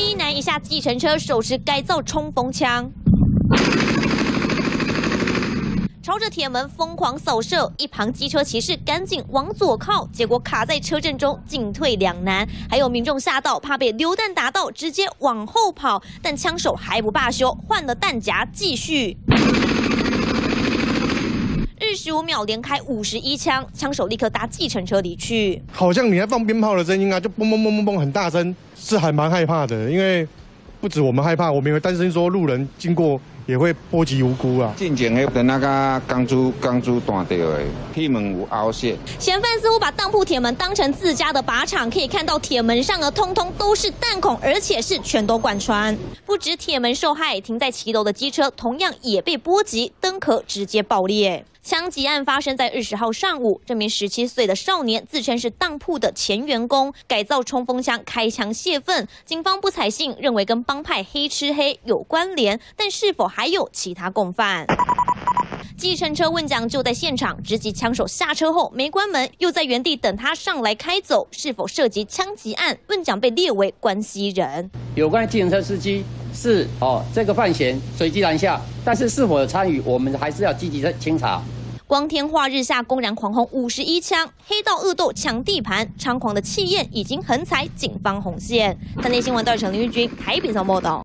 一男一下计程车，手持改造冲锋枪。朝着铁门疯狂扫射，一旁机车骑士赶紧往左靠，结果卡在车阵中，进退两难。还有民众吓到，怕被榴弹打到，直接往后跑，但枪手还不罢休，换了弹夹继续。日十五秒连开五十一枪，枪手立刻搭计程车离去。好像你在放鞭炮的声音啊，就嘣嘣嘣嘣嘣很大声，是还蛮害怕的，因为。不止我们害怕，我们也担心说路人经过也会波及无辜啊。进前的那个钢珠钢珠断掉的，铁门有凹陷。嫌犯似乎把当铺铁门当成自家的靶场，可以看到铁门上呢，通通都是弹孔，而且是全都贯穿。不止铁门受害，停在骑楼的机车同样也被波及，灯壳直接爆裂。枪击案发生在二十号上午，这名十七岁的少年自称是当铺的前员工，改造冲锋枪开枪泄愤。警方不采信，认为跟帮派黑吃黑有关联，但是否还有其他共犯？计程车问讲就在现场，直击枪手下车后没关门，又在原地等他上来开走，是否涉及枪击案？问讲被列为关系人。有关计程车司机是哦，这个犯嫌随机拦下。但是是否有参与，我们还是要积极的清查。光天化日下公然狂轰五十一枪，黑道恶斗抢地盘，猖狂的气焰已经横踩警方红线。三立新闻，道成林玉君台北报道。